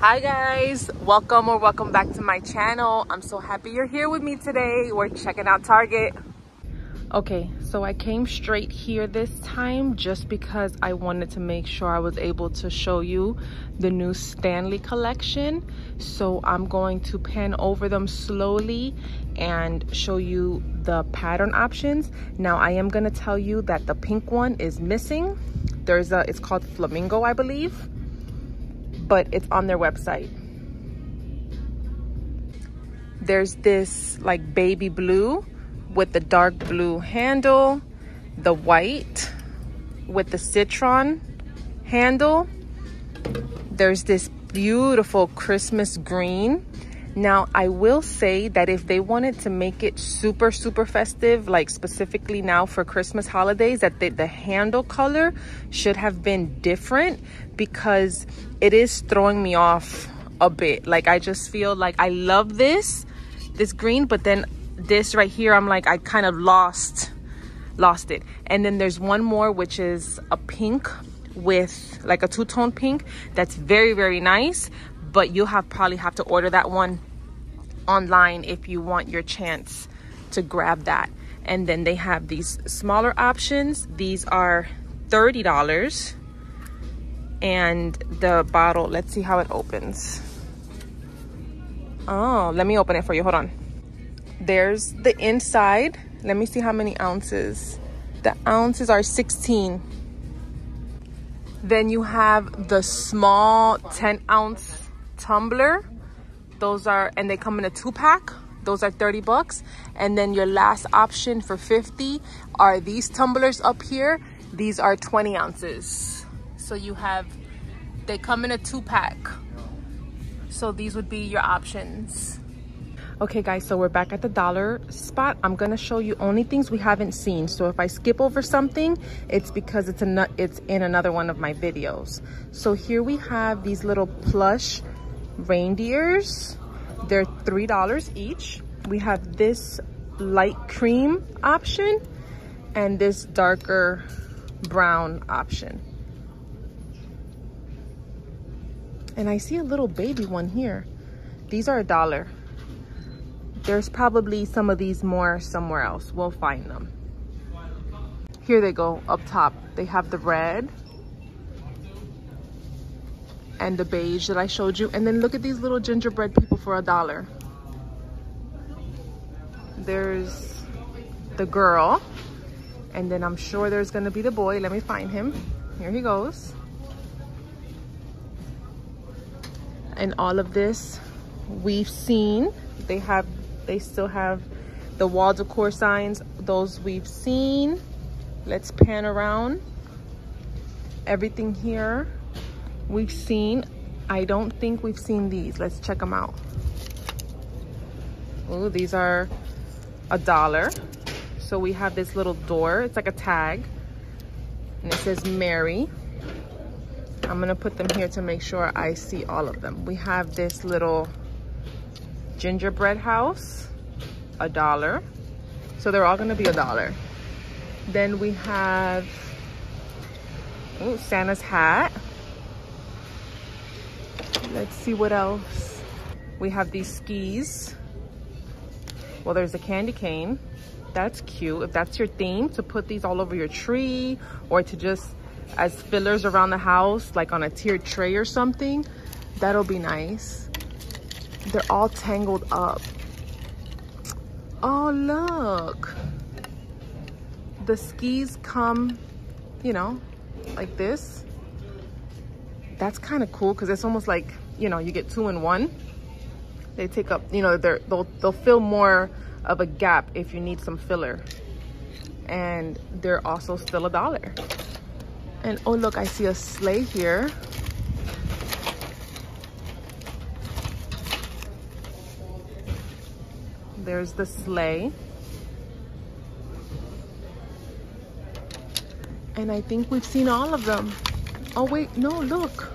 hi guys. Welcome or welcome back to my channel. I'm so happy you're here with me today. We're checking out target. Okay so i came straight here this time just because i wanted to make sure i was able to show you the new stanley collection. So i'm going to pan over them slowly and show you the pattern options. Now i am going to tell you that the pink one is missing. There's a it's called flamingo i believe but it's on their website. There's this like baby blue with the dark blue handle, the white with the citron handle. There's this beautiful Christmas green. Now, I will say that if they wanted to make it super, super festive, like specifically now for Christmas holidays, that the, the handle color should have been different because it is throwing me off a bit. Like I just feel like I love this, this green, but then this right here, I'm like, I kind of lost, lost it. And then there's one more, which is a pink with like a two-tone pink. That's very, very nice, but you'll have probably have to order that one online if you want your chance to grab that. And then they have these smaller options. These are $30 and the bottle let's see how it opens. Oh let me open it for you. Hold on. There's the inside. Let me see how many ounces. The ounces are 16 then you have the small 10 ounce tumbler those are and they come in a two pack those are 30 bucks and then your last option for 50 are these tumblers up here these are 20 ounces so you have, they come in a two pack. So these would be your options. Okay guys, so we're back at the dollar spot. I'm gonna show you only things we haven't seen. So if I skip over something, it's because it's, a, nut. it's in another one of my videos. So here we have these little plush reindeers. They're $3 each. We have this light cream option and this darker brown option. And I see a little baby one here. These are a dollar. There's probably some of these more somewhere else. We'll find them. Here they go up top. They have the red and the beige that I showed you. And then look at these little gingerbread people for a dollar. There's the girl. And then I'm sure there's gonna be the boy. Let me find him. Here he goes. and all of this we've seen they have they still have the wall decor signs those we've seen let's pan around everything here we've seen i don't think we've seen these let's check them out oh these are a dollar so we have this little door it's like a tag and it says mary I'm gonna put them here to make sure I see all of them. We have this little gingerbread house, a dollar. So they're all gonna be a dollar. Then we have ooh, Santa's hat. Let's see what else. We have these skis. Well, there's a candy cane. That's cute. If that's your theme, to put these all over your tree or to just as fillers around the house, like on a tiered tray or something, that'll be nice. They're all tangled up. Oh, look. The skis come, you know, like this. That's kind of cool because it's almost like, you know, you get two in one. They take up, you know, they're, they'll, they'll fill more of a gap if you need some filler. And they're also still a dollar. And oh look, I see a sleigh here. There's the sleigh. And I think we've seen all of them. Oh wait, no, look.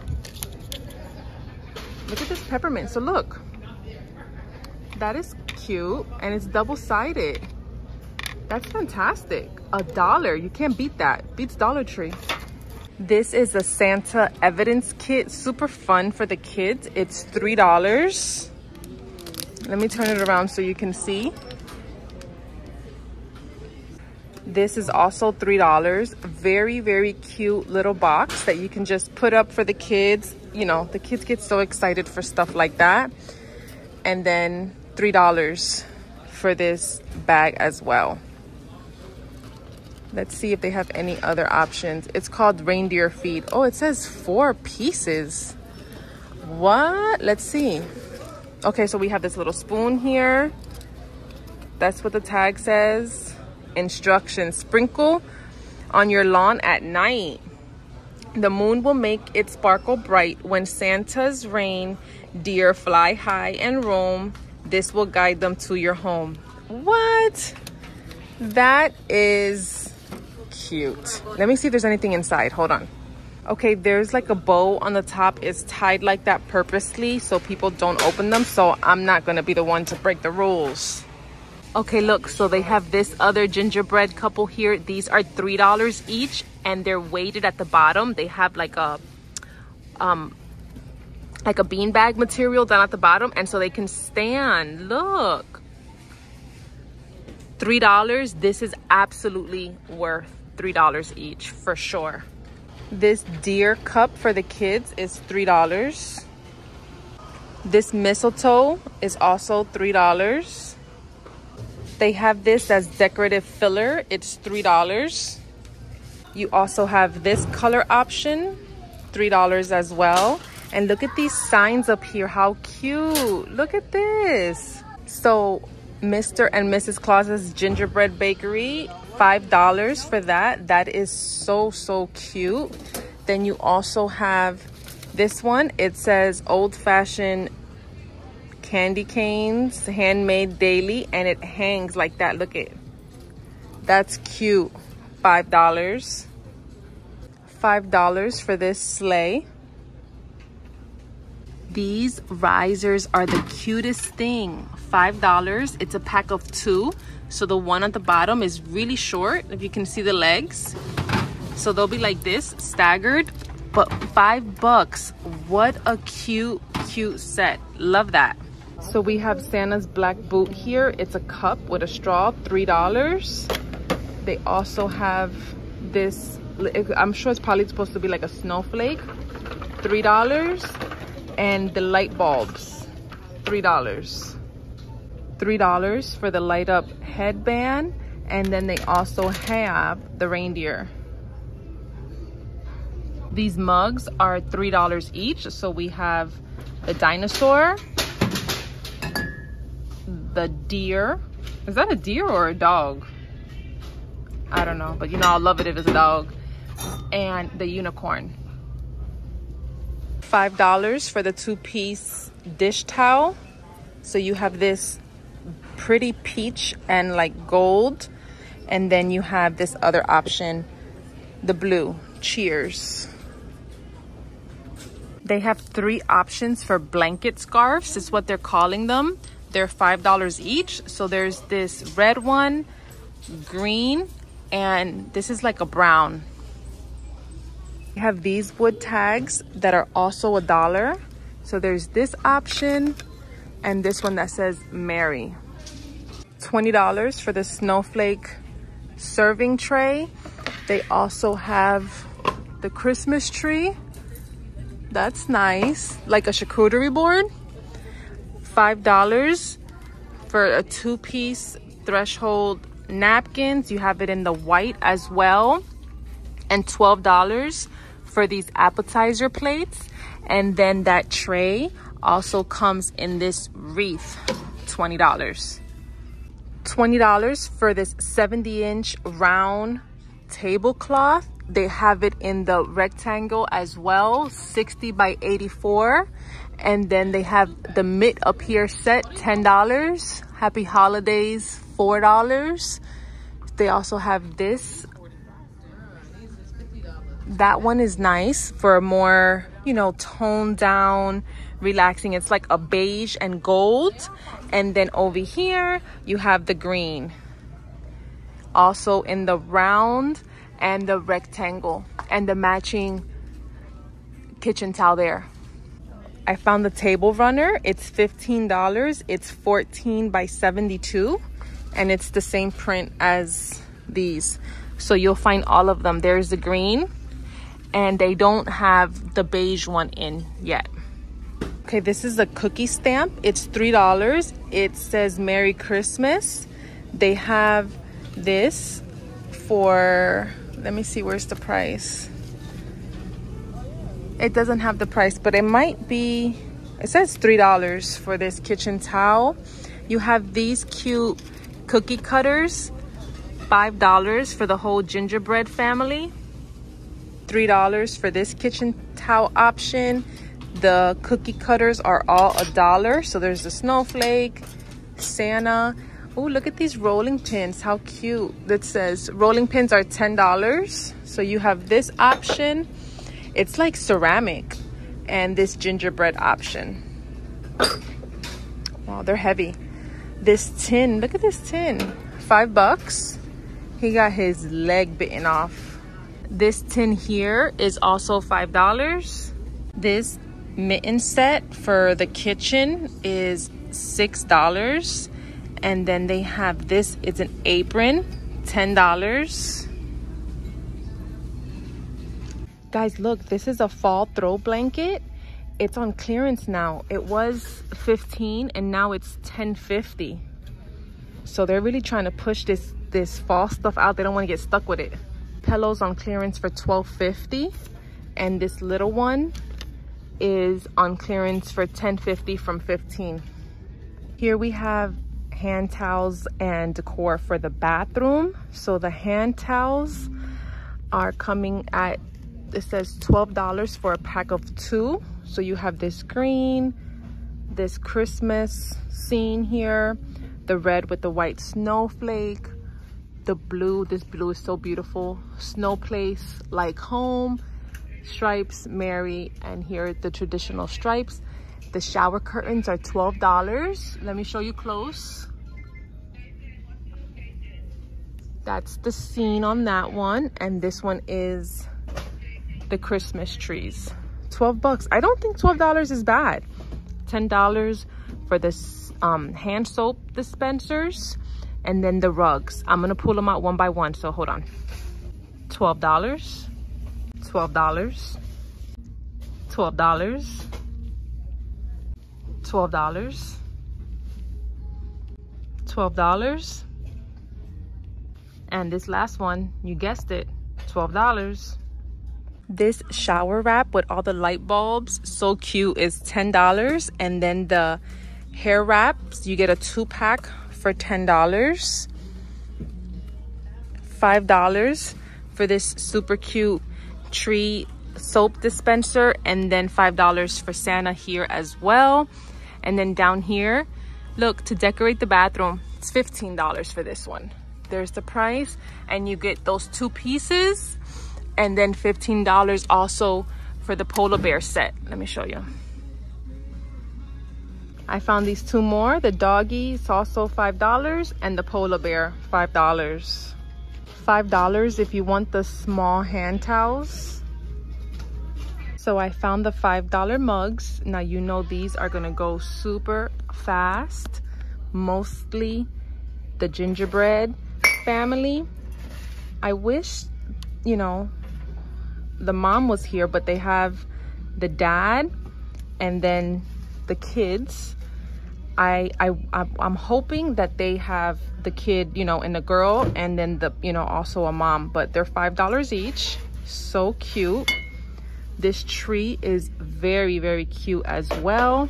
Look at this peppermint. So look, that is cute and it's double-sided. That's fantastic. A dollar, you can't beat that. Beats Dollar Tree. This is a Santa evidence kit, super fun for the kids. It's $3. Let me turn it around so you can see. This is also $3. Very, very cute little box that you can just put up for the kids. You know, the kids get so excited for stuff like that. And then $3 for this bag as well. Let's see if they have any other options. It's called reindeer feed. Oh, it says four pieces. What? Let's see. Okay, so we have this little spoon here. That's what the tag says. Instructions. Sprinkle on your lawn at night. The moon will make it sparkle bright when Santa's rain deer fly high and roam. This will guide them to your home. What? That is cute. Let me see if there's anything inside. Hold on. Okay, there's like a bow on the top. It's tied like that purposely so people don't open them. So I'm not going to be the one to break the rules. Okay, look, so they have this other gingerbread couple here. These are $3 each and they're weighted at the bottom. They have like a um like a beanbag material down at the bottom and so they can stand. Look. $3. This is absolutely worth $3 each for sure. This deer cup for the kids is $3. This mistletoe is also $3. They have this as decorative filler. It's $3. You also have this color option, $3 as well. And look at these signs up here. How cute. Look at this. So Mr. and Mrs. Claus's Gingerbread Bakery $5 for that. That is so, so cute. Then you also have this one. It says old fashioned candy canes, handmade daily, and it hangs like that. Look at That's cute. $5. $5 for this sleigh. These risers are the cutest thing. $5. It's a pack of two. So the one at the bottom is really short, if you can see the legs. So they'll be like this, staggered, but five bucks. What a cute, cute set. Love that. So we have Santa's black boot here. It's a cup with a straw, $3. They also have this, I'm sure it's probably supposed to be like a snowflake, $3. And the light bulbs, $3. $3 for the light up headband. And then they also have the reindeer. These mugs are $3 each. So we have the dinosaur, the deer. Is that a deer or a dog? I don't know, but you know, I'll love it if it's a dog. And the unicorn. $5 for the two piece dish towel. So you have this pretty peach and like gold. And then you have this other option, the blue. Cheers. They have three options for blanket scarves, is what they're calling them. They're $5 each. So there's this red one, green, and this is like a brown. We have these wood tags that are also a dollar. So there's this option and this one that says Mary. $20 for the snowflake serving tray. They also have the Christmas tree. That's nice. Like a charcuterie board. $5 for a two-piece threshold napkins. You have it in the white as well. And $12 for these appetizer plates. And then that tray also comes in this wreath, $20. $20 for this 70 inch round tablecloth. They have it in the rectangle as well, 60 by 84. And then they have the mitt up here set, $10. Happy holidays, $4. They also have this. That one is nice for a more, you know, toned down, relaxing. It's like a beige and gold. And then over here, you have the green. Also in the round and the rectangle. and the matching kitchen towel there. I found the table runner. It's $15. It's 14 by 72 and it's the same print as these. So you'll find all of them. There's the green and they don't have the beige one in yet. Okay, this is a cookie stamp. It's $3. It says Merry Christmas. They have this for, let me see, where's the price? It doesn't have the price, but it might be, it says $3 for this kitchen towel. You have these cute cookie cutters, $5 for the whole gingerbread family. $3 for this kitchen towel option. The cookie cutters are all a dollar. So there's the snowflake, Santa. Oh, look at these rolling pins. How cute. That says rolling pins are $10. So you have this option. It's like ceramic and this gingerbread option. Wow, they're heavy. This tin, look at this tin. Five bucks. He got his leg bitten off. This tin here is also $5. This mitten set for the kitchen is $6. And then they have this, it's an apron, $10. Guys, look, this is a fall throw blanket. It's on clearance now. It was 15 and now it's 10.50. So they're really trying to push this this fall stuff out. They don't want to get stuck with it. Pillows on clearance for 12.50 and this little one is on clearance for 10.50 from 15. Here we have hand towels and decor for the bathroom. So the hand towels are coming at, it says $12 for a pack of two. So you have this green, this Christmas scene here, the red with the white snowflake, the blue, this blue is so beautiful, snow place like home, stripes, Mary, and here the traditional stripes. The shower curtains are $12. Let me show you close. That's the scene on that one. And this one is the Christmas trees. 12 bucks. I don't think $12 is bad. $10 for this um, hand soap dispensers and then the rugs. I'm gonna pull them out one by one, so hold on. $12, $12, $12, $12, $12, and this last one, you guessed it, $12. This shower wrap with all the light bulbs, so cute, is $10. And then the hair wraps, you get a two pack for $10. $5 for this super cute tree soap dispenser and then $5 for Santa here as well. And then down here, look, to decorate the bathroom, it's $15 for this one. There's the price and you get those two pieces and then $15 also for the polar bear set. Let me show you. I found these two more. The doggy is also $5 and the polar bear, $5. $5 if you want the small hand towels. So I found the $5 mugs. Now you know these are gonna go super fast. Mostly the gingerbread family. I wish, you know, the mom was here, but they have the dad and then the kids. I, I, I'm hoping that they have the kid, you know, and the girl and then the, you know, also a mom, but they're $5 each. So cute. This tree is very, very cute as well.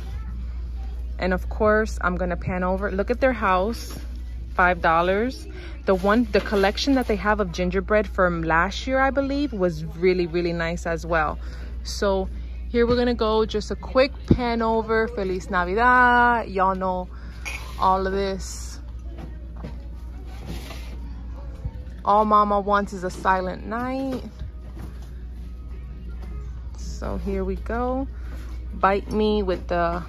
And of course, I'm gonna pan over. Look at their house, $5. The one, the collection that they have of gingerbread from last year, I believe, was really, really nice as well. So here we're gonna go just a quick pan over. Feliz Navidad. Y'all know all of this. All mama wants is a silent night. So here we go. Bite me with the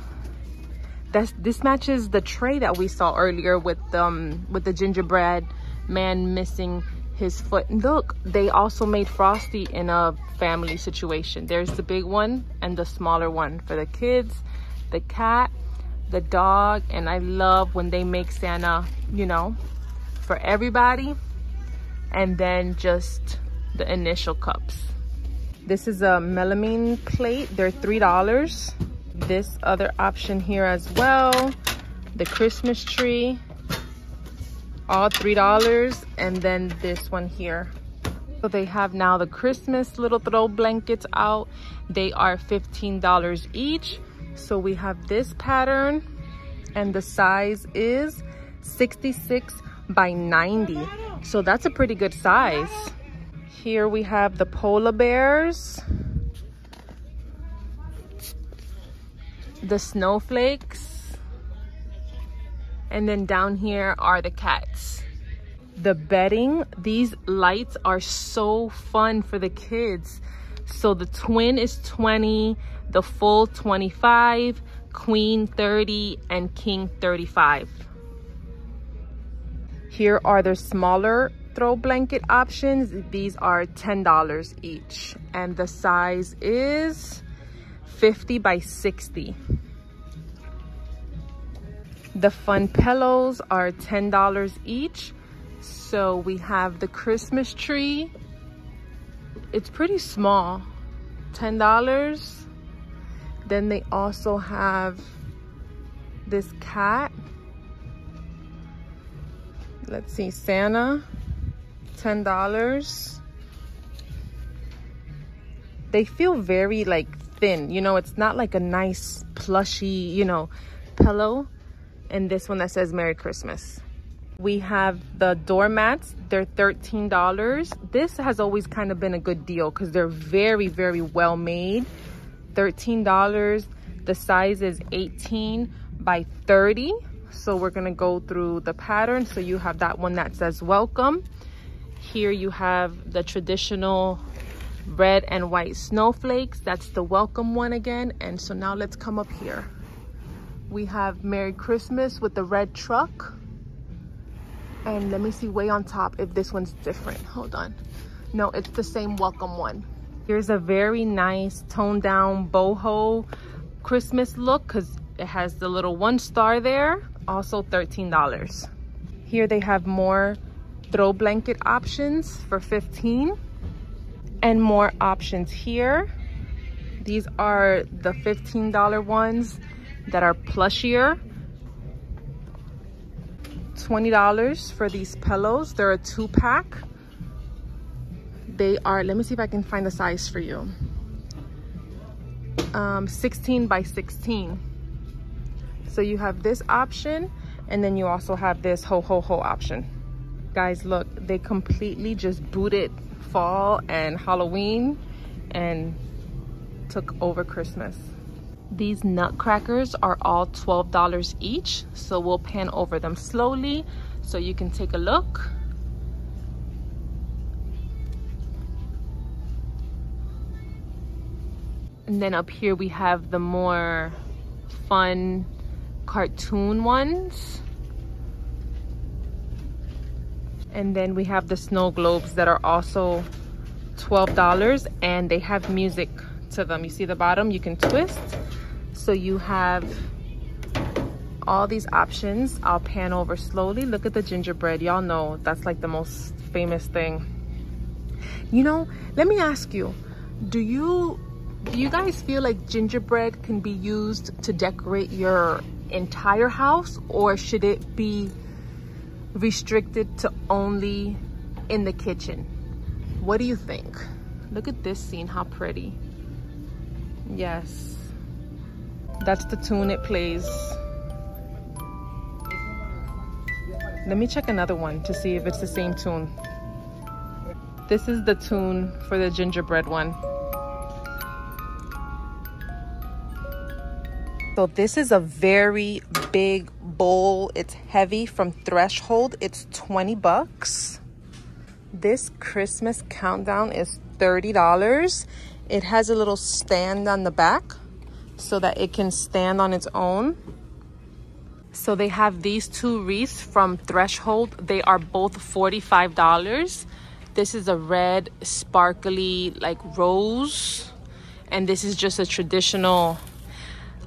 that's this matches the tray that we saw earlier with um with the gingerbread man missing his foot. Look, they also made Frosty in a family situation. There's the big one and the smaller one for the kids, the cat, the dog, and I love when they make Santa, you know, for everybody, and then just the initial cups. This is a melamine plate. They're $3. This other option here as well. The Christmas tree all three dollars and then this one here. So they have now the christmas little throw blankets out. They are 15 dollars each. So we have this pattern and the size is 66 by 90 so that's a pretty good size. Here we have the polar bears the snowflakes and then down here are the cats. The bedding, these lights are so fun for the kids. So the twin is 20, the full 25, queen 30, and king 35. Here are the smaller throw blanket options. These are $10 each. And the size is 50 by 60. The fun pillows are $10 each. So we have the Christmas tree. It's pretty small, $10. Then they also have this cat. Let's see, Santa, $10. They feel very like thin, you know, it's not like a nice plushy, you know, pillow and this one that says Merry Christmas. We have the doormats, they're $13. This has always kind of been a good deal because they're very, very well made. $13, the size is 18 by 30. So we're gonna go through the pattern. So you have that one that says welcome. Here you have the traditional red and white snowflakes. That's the welcome one again. And so now let's come up here. We have Merry Christmas with the red truck. And let me see way on top if this one's different. Hold on. No, it's the same welcome one. Here's a very nice toned down boho Christmas look because it has the little one star there. Also $13. Here they have more throw blanket options for 15 and more options here. These are the $15 ones that are plushier. $20 for these pillows. They're a two pack. They are, let me see if I can find the size for you. Um, 16 by 16. So you have this option and then you also have this ho ho ho option. Guys, look, they completely just booted fall and Halloween and took over Christmas. These nutcrackers are all $12 each. So we'll pan over them slowly so you can take a look. And then up here we have the more fun cartoon ones. And then we have the snow globes that are also $12 and they have music to them. You see the bottom, you can twist so you have all these options. I'll pan over slowly. Look at the gingerbread. Y'all know that's like the most famous thing. You know, let me ask you, do you do you guys feel like gingerbread can be used to decorate your entire house or should it be restricted to only in the kitchen? What do you think? Look at this scene, how pretty. Yes. That's the tune it plays. Let me check another one to see if it's the same tune. This is the tune for the gingerbread one. So this is a very big bowl. It's heavy from Threshold. It's 20 bucks. This Christmas countdown is $30. It has a little stand on the back so that it can stand on its own. So they have these two wreaths from Threshold. They are both $45. This is a red, sparkly, like rose. And this is just a traditional,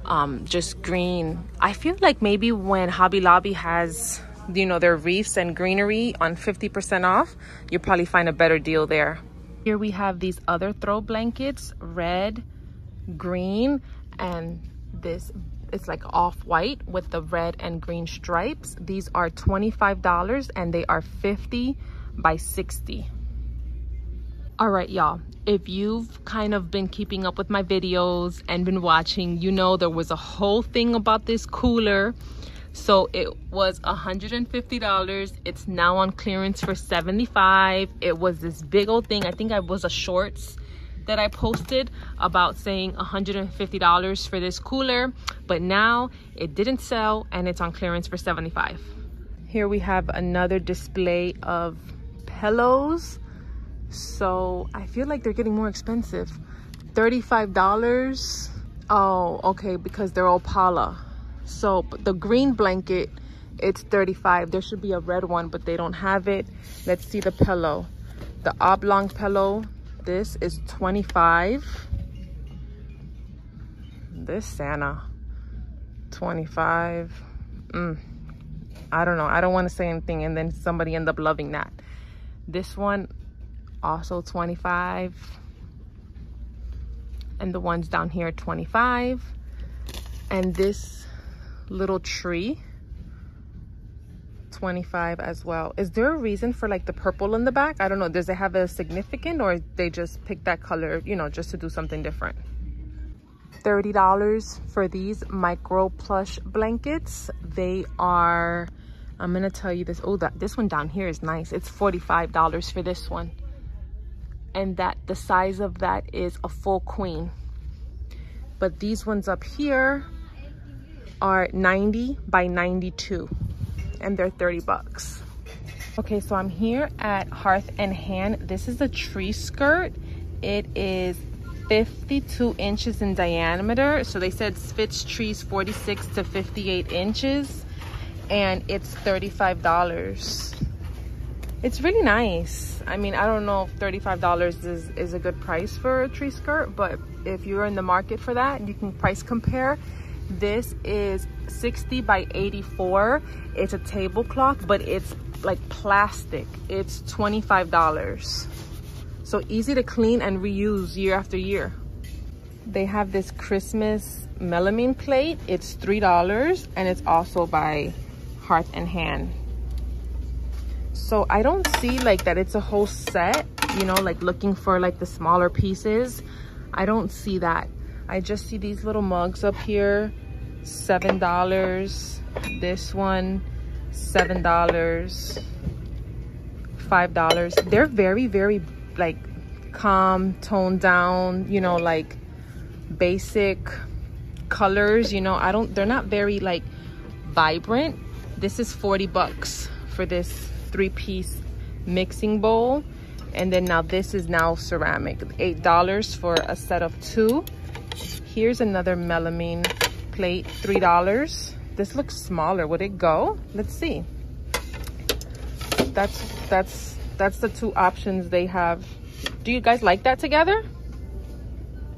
um, just green. I feel like maybe when Hobby Lobby has, you know, their reefs and greenery on 50% off, you'll probably find a better deal there. Here we have these other throw blankets, red, green, and this it's like off-white with the red and green stripes. These are $25 and they are 50 by 60. All right, y'all. If you've kind of been keeping up with my videos and been watching, you know there was a whole thing about this cooler. So it was $150. It's now on clearance for 75. It was this big old thing. I think I was a shorts that I posted about saying $150 for this cooler, but now it didn't sell and it's on clearance for 75. Here we have another display of pillows. So I feel like they're getting more expensive. $35. Oh, okay, because they're all Pala. So the green blanket, it's 35. There should be a red one, but they don't have it. Let's see the pillow. The oblong pillow, this is 25 this santa 25 mm. i don't know i don't want to say anything and then somebody end up loving that this one also 25 and the ones down here 25 and this little tree 25 as well. Is there a reason for like the purple in the back? I don't know. Does it have a significant or they just pick that color, you know, just to do something different? $30 for these micro plush blankets. They are, I'm to tell you this. Oh, that this one down here is nice. It's $45 for this one. And that the size of that is a full queen. But these ones up here are 90 by 92 and they're 30 bucks. Okay, so I'm here at Hearth and Hand. This is a tree skirt. It is 52 inches in diameter. So they said Spitz trees 46 to 58 inches and it's $35. It's really nice. I mean, I don't know if $35 is, is a good price for a tree skirt, but if you're in the market for that, you can price compare. This is 60 by 84. It's a tablecloth, but it's like plastic. It's $25. So easy to clean and reuse year after year. They have this Christmas melamine plate. It's $3 and it's also by Hearth and Hand. So I don't see like that it's a whole set, you know, like looking for like the smaller pieces. I don't see that. I just see these little mugs up here, $7. This one, $7, $5. They're very, very like calm, toned down, you know, like basic colors, you know, I don't, they're not very like vibrant. This is 40 bucks for this three piece mixing bowl. And then now this is now ceramic, $8 for a set of two. Here's another melamine plate, $3. This looks smaller. Would it go? Let's see. That's that's that's the two options they have. Do you guys like that together?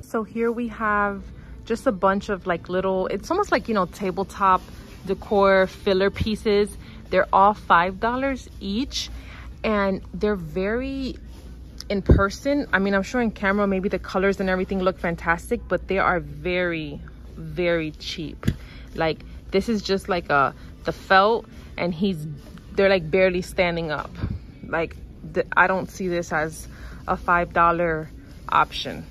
So here we have just a bunch of like little, it's almost like, you know, tabletop decor filler pieces. They're all $5 each and they're very in person. I mean i'm sure in camera maybe the colors and everything look fantastic but they are very very cheap. Like this is just like a the felt and he's they're like barely standing up. Like the, i don't see this as a five dollar option.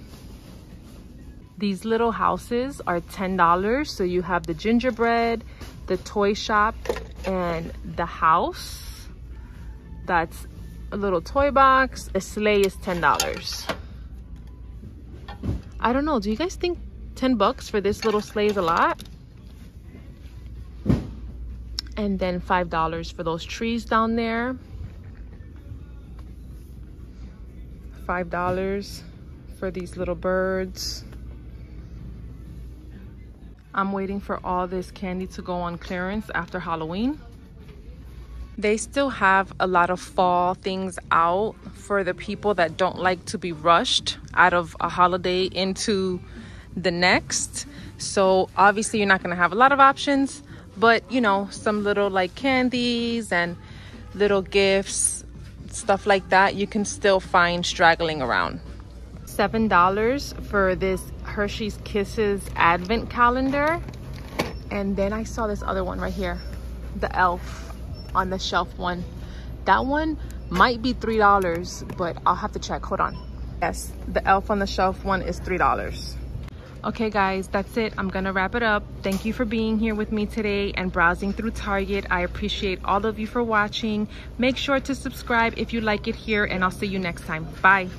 These little houses are ten dollars so you have the gingerbread the toy shop and the house that's a little toy box. A sleigh is $10. I don't know. Do you guys think 10 bucks for this little sleigh is a lot? And then $5 for those trees down there. $5 for these little birds. I'm waiting for all this candy to go on clearance after Halloween. They still have a lot of fall things out for the people that don't like to be rushed out of a holiday into the next. So obviously you're not going to have a lot of options, but you know, some little like candies and little gifts, stuff like that, you can still find straggling around. $7 for this Hershey's Kisses advent calendar. And then I saw this other one right here, the Elf on the shelf one. That one might be $3, but I'll have to check. Hold on. Yes, the Elf on the shelf one is $3. Okay guys, that's it. I'm gonna wrap it up. Thank you for being here with me today and browsing through Target. I appreciate all of you for watching. Make sure to subscribe if you like it here and I'll see you next time. Bye.